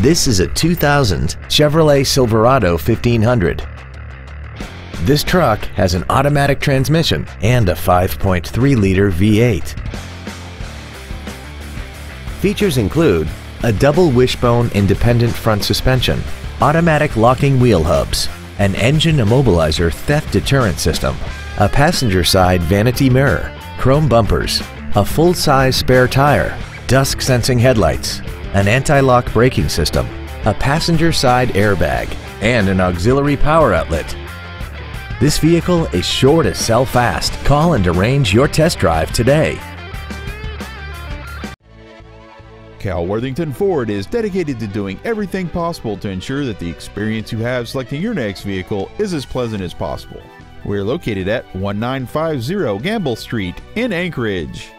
This is a 2000 Chevrolet Silverado 1500. This truck has an automatic transmission and a 5.3-liter V8. Features include a double wishbone independent front suspension, automatic locking wheel hubs, an engine immobilizer theft deterrent system, a passenger side vanity mirror, chrome bumpers, a full-size spare tire, dusk sensing headlights, an anti-lock braking system, a passenger side airbag, and an auxiliary power outlet. This vehicle is sure to sell fast. Call and arrange your test drive today. Cal Worthington Ford is dedicated to doing everything possible to ensure that the experience you have selecting your next vehicle is as pleasant as possible. We're located at 1950 Gambell Street in Anchorage.